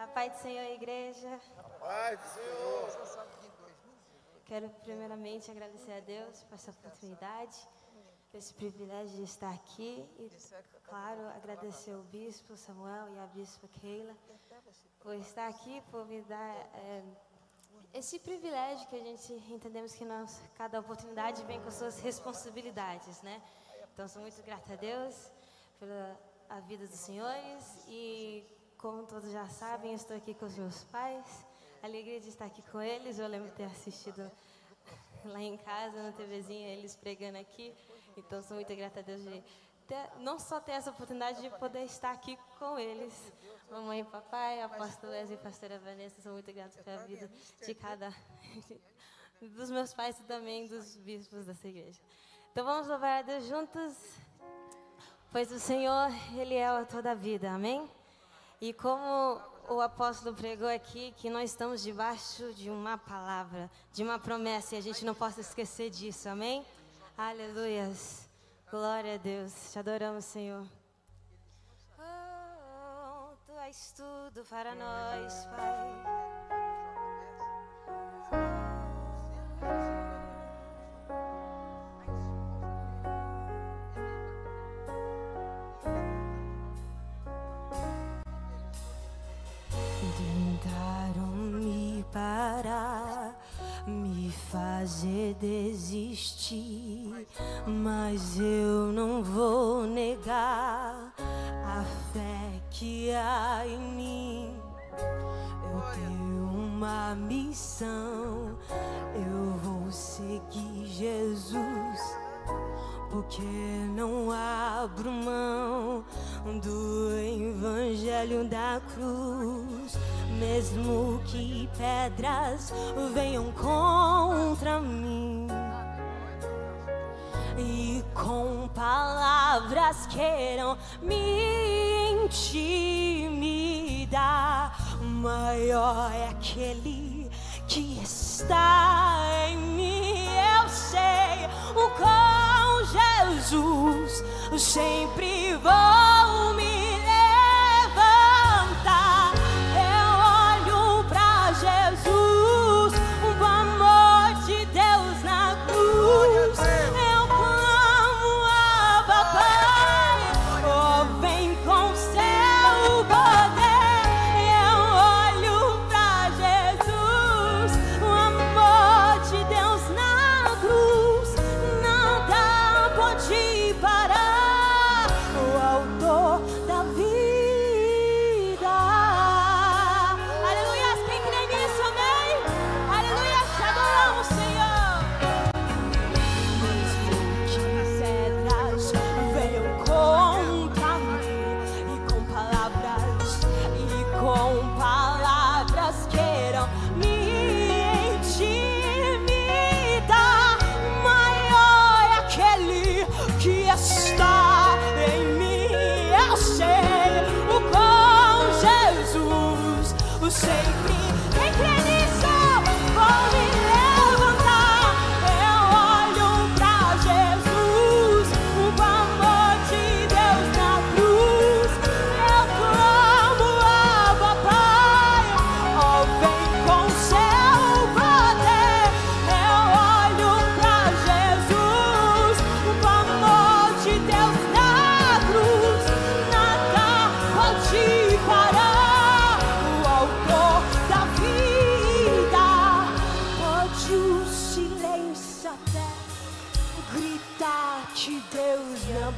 A paz do Senhor, igreja. A paz do Senhor. Quero primeiramente agradecer a Deus por essa oportunidade, por esse privilégio de estar aqui e, claro, agradecer ao bispo Samuel e à bispa Keila por estar aqui, por me dar é, esse privilégio que a gente entendemos que nós, cada oportunidade vem com suas responsabilidades, né? Então, sou muito grata a Deus pela a vida dos senhores e, como todos já sabem, estou aqui com os meus pais. Alegria de estar aqui com eles. Eu lembro de ter assistido lá em casa, na TVzinha, eles pregando aqui. Então, sou muito grata a Deus de ter, não só ter essa oportunidade de poder estar aqui com eles. Mamãe e papai, apóstolo Wesley e pastora Vanessa, sou muito grata pela vida de cada... dos meus pais e também dos bispos dessa igreja. Então, vamos louvar a Deus juntos. Pois o Senhor, Ele é toda a vida, amém? E como o apóstolo pregou aqui, que nós estamos debaixo de uma palavra, de uma promessa, e a gente não possa esquecer disso, amém? Aleluias. Glória a Deus. Te adoramos, Senhor. Oh, tu és tudo para nós, Pai. Fazer desistir, mas eu não vou negar a fé que há em mim. Eu tenho uma missão, eu vou seguir Jesus, porque não abro mão do evangelho da cruz. Mesmo que pedras venham contra mim. E com palavras queiram me intimidar, maior é aquele que está sempre vou